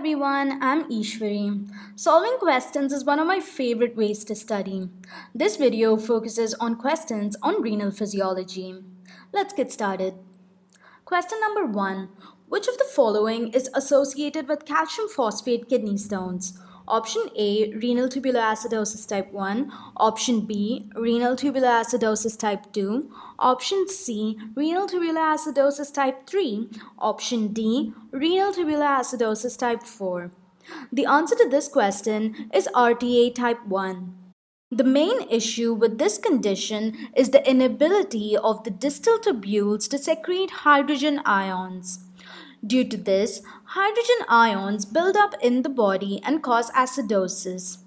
everyone, I'm Ishwari. Solving questions is one of my favorite ways to study. This video focuses on questions on renal physiology. Let's get started. Question number 1. Which of the following is associated with calcium phosphate kidney stones? Option A, renal tubular acidosis type 1. Option B, renal tubular acidosis type 2. Option C, renal tubular acidosis type 3. Option D, renal tubular acidosis type 4. The answer to this question is RTA type 1. The main issue with this condition is the inability of the distal tubules to secrete hydrogen ions. Due to this, hydrogen ions build up in the body and cause acidosis.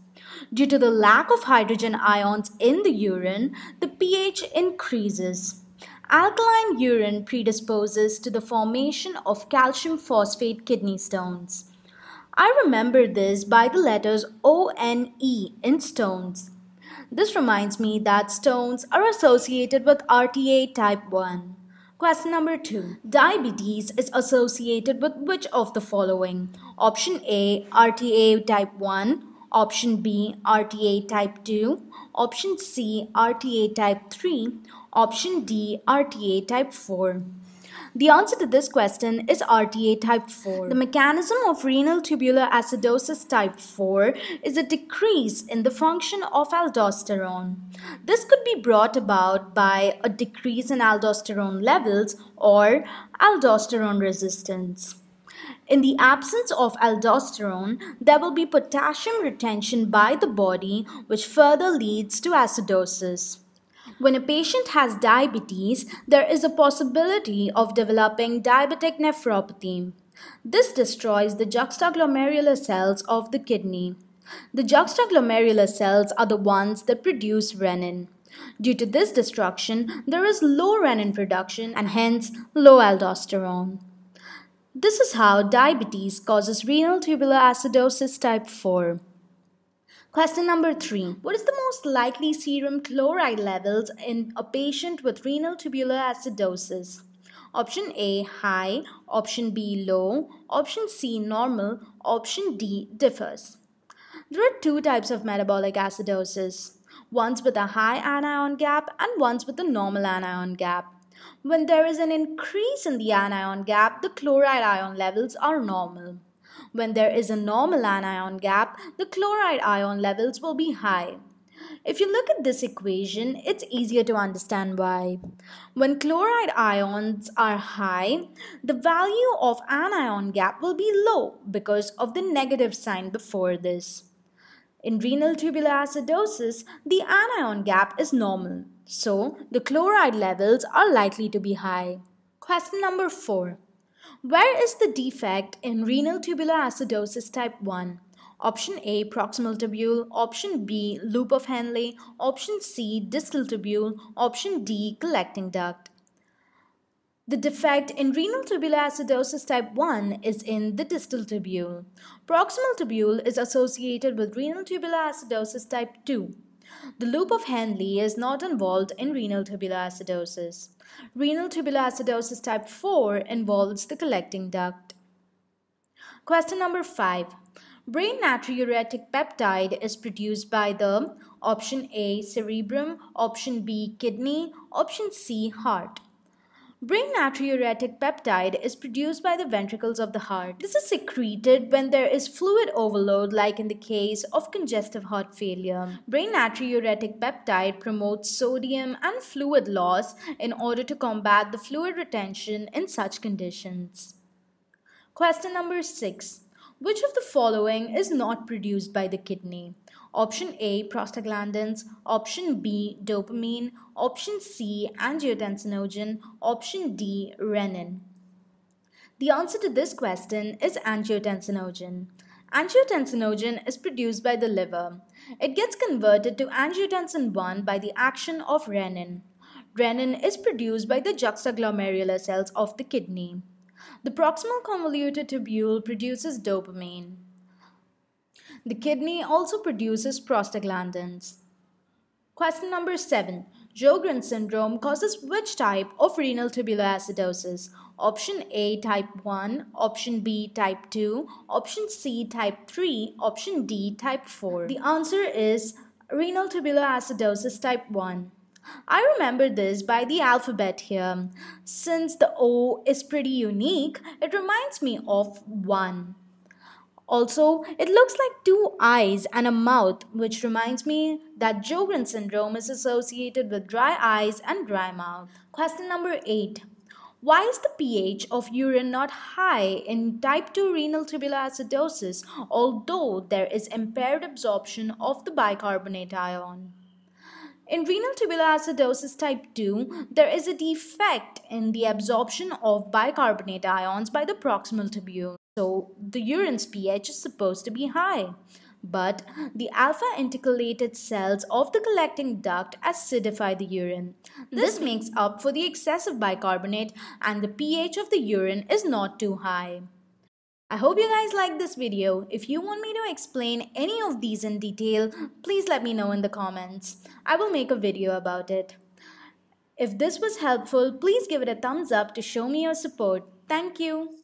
Due to the lack of hydrogen ions in the urine, the pH increases. Alkaline urine predisposes to the formation of calcium phosphate kidney stones. I remember this by the letters O N E in stones. This reminds me that stones are associated with RTA type 1. Question number 2. Diabetes is associated with which of the following? Option A, RTA type 1. Option B, RTA type 2. Option C, RTA type 3. Option D, RTA type 4. The answer to this question is RTA type 4. The mechanism of renal tubular acidosis type 4 is a decrease in the function of aldosterone. This could be brought about by a decrease in aldosterone levels or aldosterone resistance. In the absence of aldosterone, there will be potassium retention by the body, which further leads to acidosis. When a patient has diabetes, there is a possibility of developing diabetic nephropathy. This destroys the juxtaglomerular cells of the kidney. The juxtaglomerular cells are the ones that produce renin. Due to this destruction, there is low renin production and hence low aldosterone. This is how diabetes causes renal tubular acidosis type 4. Question number three. What is the most likely serum chloride levels in a patient with renal tubular acidosis? Option A high, option B low, option C normal, option D differs. There are two types of metabolic acidosis ones with a high anion gap and ones with a normal anion gap. When there is an increase in the anion gap, the chloride ion levels are normal. When there is a normal anion gap, the chloride ion levels will be high. If you look at this equation, it's easier to understand why. When chloride ions are high, the value of anion gap will be low because of the negative sign before this. In renal tubular acidosis, the anion gap is normal, so the chloride levels are likely to be high. Question number 4. Where is the defect in renal tubular acidosis type 1? Option A proximal tubule, option B loop of Henle, option C distal tubule, option D collecting duct. The defect in renal tubular acidosis type 1 is in the distal tubule. Proximal tubule is associated with renal tubular acidosis type 2. The loop of Henle is not involved in renal tubular acidosis. Renal tubular acidosis type 4 involves the collecting duct. Question number 5. Brain natriuretic peptide is produced by the option A cerebrum, option B kidney, option C heart. Brain natriuretic peptide is produced by the ventricles of the heart. This is secreted when there is fluid overload like in the case of congestive heart failure. Brain natriuretic peptide promotes sodium and fluid loss in order to combat the fluid retention in such conditions. Question number 6. Which of the following is not produced by the kidney? Option A prostaglandins, option B dopamine, option C angiotensinogen, option D renin. The answer to this question is angiotensinogen. Angiotensinogen is produced by the liver. It gets converted to angiotensin 1 by the action of renin. Renin is produced by the juxtaglomerular cells of the kidney. The proximal convoluted tubule produces dopamine. The kidney also produces prostaglandins. Question number 7. Sjogren's syndrome causes which type of renal tubular acidosis? Option A type 1, option B type 2, option C type 3, option D type 4. The answer is renal tubular acidosis type 1. I remember this by the alphabet here. Since the O is pretty unique, it reminds me of 1. Also, it looks like two eyes and a mouth, which reminds me that Sjogren syndrome is associated with dry eyes and dry mouth. Question number 8. Why is the pH of urine not high in type 2 renal tubular acidosis although there is impaired absorption of the bicarbonate ion? In renal tubular acidosis type 2, there is a defect in the absorption of bicarbonate ions by the proximal tubule. So the urine's pH is supposed to be high. But the alpha intercalated cells of the collecting duct acidify the urine. This mm-hmm. makes up for the excessive bicarbonate and the pH of the urine is not too high. I hope you guys liked this video. If you want me to explain any of these in detail, please let me know in the comments. I will make a video about it. If this was helpful, please give it a thumbs up to show me your support. Thank you.